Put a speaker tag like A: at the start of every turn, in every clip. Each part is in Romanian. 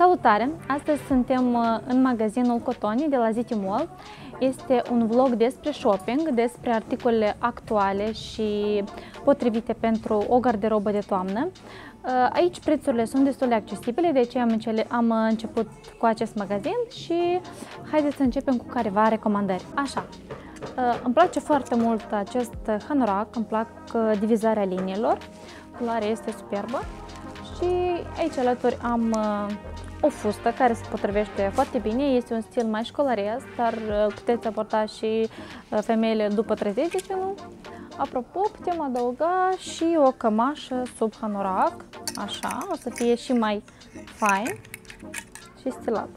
A: Salutare! Astăzi suntem uh, în magazinul Cotoni de la Ziti Mall. Este un vlog despre shopping, despre articole actuale și potrivite pentru o garderobă de toamnă. Uh, aici prețurile sunt destul de accesibile, de aceea am început cu acest magazin și haideți să începem cu careva recomandări. Așa, uh, îmi place foarte mult acest hanorac, îmi plac divizarea liniilor, culoarea este superbă și aici alături am o fustă care se potrivește foarte bine, este un stil mai școlaresc, dar uh, puteți aporta și uh, femeile după 30 de kg. Apropo, putem adăuga și o cămașă sub hanorac, așa, o să fie și mai fain și stilat.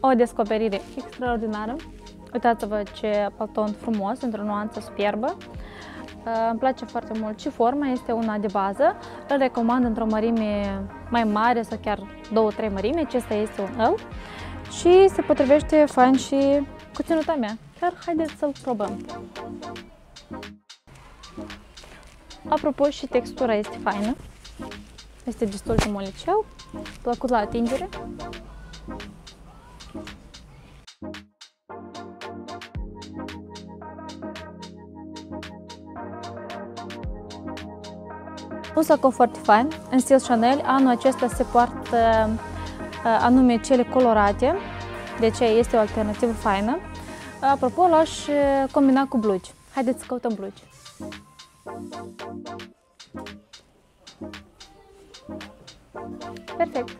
A: O descoperire extraordinară. Uitați-vă ce palton frumos, într-o nuanță superbă. Uh, îmi place foarte mult și forma este una de bază. Îl recomand într-o mărime mai mare sau chiar două-trei mărimi. Acesta este un L și se potrivește fain și cu ținuta mea. Chiar haideți să-l probăm. Apropo, și textura este faină. Este destul de molicel, plăcut la atingere. Un sacou foarte fain, în stil Chanel. Anul acesta se poartă uh, anume cele colorate, de aceea este o alternativă faină. Apropo, l-aș uh, combina cu blugi. Haideți să căutăm blugi. Perfect.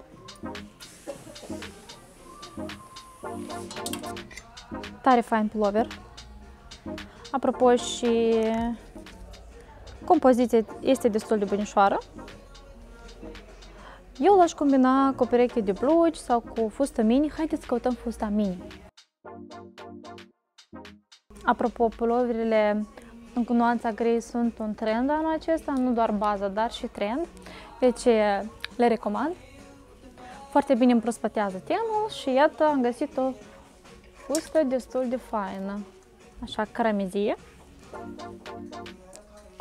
A: Tare fain pullover. Apropo și Compoziția este destul de bunișoară. Eu l-aș combina cu o pereche de blugi sau cu fustă mini. Haideți să căutăm fusta mini. Apropo, puloverele în nuanța gri sunt un trend anul acesta, nu doar bază, dar și trend. Deci le recomand. Foarte bine împrospătează tenul și iată am găsit o fustă destul de faină. Așa, caramezie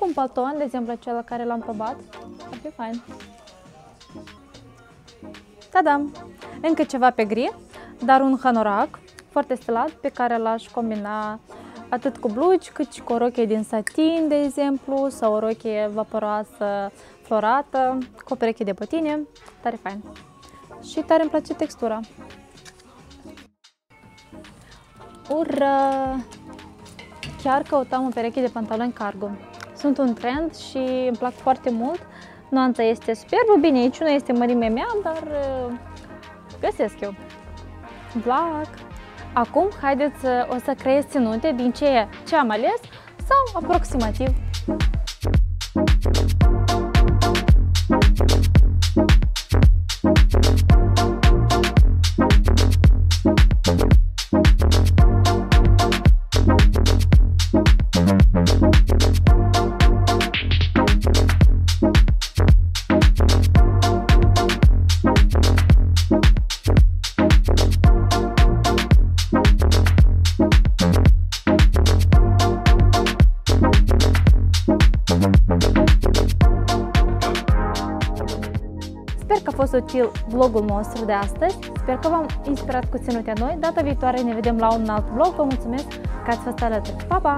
A: cu un palton, de exemplu acela care l-am probat, ar fi fain. Da-da, încă ceva pe gri, dar un hanorac foarte stilat pe care l-aș combina atât cu blugi cât și cu o rochie din satin, de exemplu, sau o rochie vaporoasă florată, cu o pereche de bătine, tare fain. Și tare îmi place textura. Ură! Chiar căutam o pereche de pantaloni cargo. Sunt un trend și îmi plac foarte mult. Nuanța este superbă, bine, aici nu este mărimea mea, dar uh, găsesc eu. Îmi plac. Acum, haideți o să creez ținute din ceea ce am ales sau aproximativ. Sper că fost util vlogul nostru de astăzi. Sper că v-am inspirat cu ținute noi. Data viitoare ne vedem la un alt vlog. Vă mulțumesc că ați fost alături. Pa, pa!